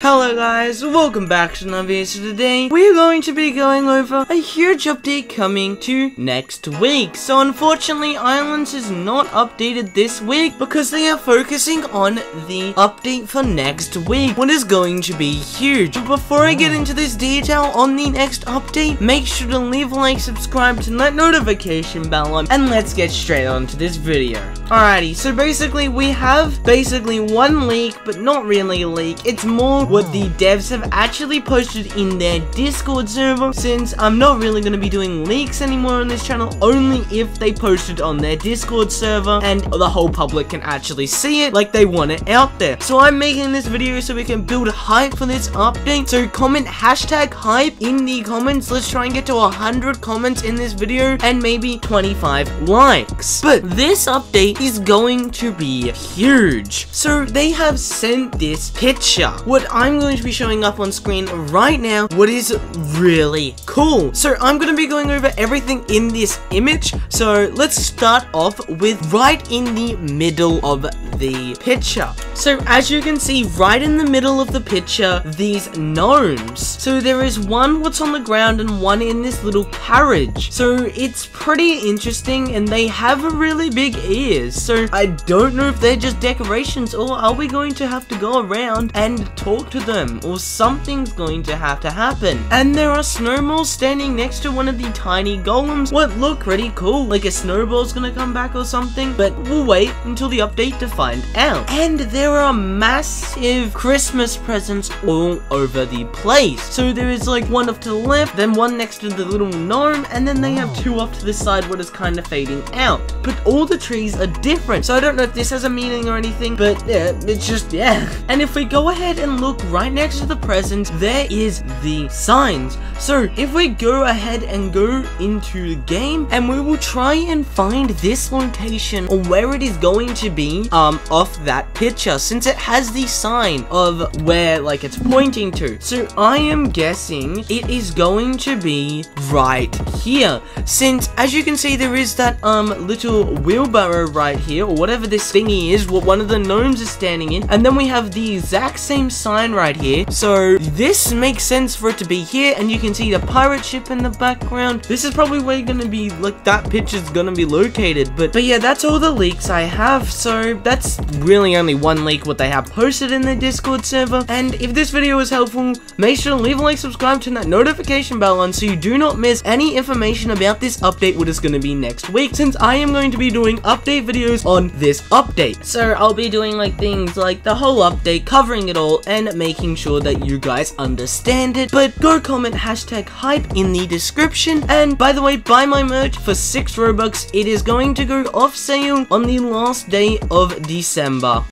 Hello guys, welcome back to another video. So today, we're going to be going over a huge update coming to next week. So unfortunately, Islands is not updated this week because they are focusing on the update for next week, what is going to be huge. But before I get into this detail on the next update, make sure to leave a like, subscribe, turn that notification bell on, and let's get straight on to this video. Alrighty, so basically we have basically one leak, but not really a leak. It's more what the devs have actually posted in their Discord server, since I'm not really going to be doing leaks anymore on this channel, only if they post it on their Discord server, and the whole public can actually see it like they want it out there. So I'm making this video so we can build hype for this update, so comment hashtag hype in the comments, let's try and get to 100 comments in this video, and maybe 25 likes. But this update is going to be huge. So they have sent this picture. What I'm going to be showing up on screen right now, what is really cool. So I'm going to be going over everything in this image. So let's start off with right in the middle of the picture. So as you can see right in the middle of the picture, these gnomes. So there is one what's on the ground and one in this little carriage. So it's pretty interesting and they have a really big ears. So I don't know if they're just decorations or are we going to have to go around and talk to them or something's going to have to happen. And there are snowballs standing next to one of the tiny golems what look pretty cool like a snowball's gonna come back or something but we'll wait until the update to find out. And there are massive Christmas presents all over the place. So there is like one off to the left, then one next to the little gnome, and then they have two off to the side what is kind of fading out. But all the trees are different. So I don't know if this has a meaning or anything, but yeah, it's just, yeah. And if we go ahead and look right next to the presents, there is the signs. So if we go ahead and go into the game, and we will try and find this location or where it is going to be um off that picture, since it has the sign of where like it's pointing to. So I am guessing it is going to be right here, since as you can see there is that um little wheelbarrow right here, or whatever this thingy is, what one of the gnomes is standing in, and then we have the exact same sign right here. So this makes sense for it to be here, and you can see the pirate ship in the background. This is probably where you're gonna be, like that picture's gonna be located. But but yeah, that's all the leaks I have. So that's really only one leak what they have posted in the Discord server. And if this video was helpful, make sure to leave a like, subscribe, turn that notification bell on so you do not miss any information about this update what is going to be next week since I am going to be doing update videos on this update. So I'll be doing like things like the whole update, covering it all and making sure that you guys understand it. But go comment hashtag hype in the description. And by the way, buy my merch for 6 Robux. It is going to go off sale on the last day of December.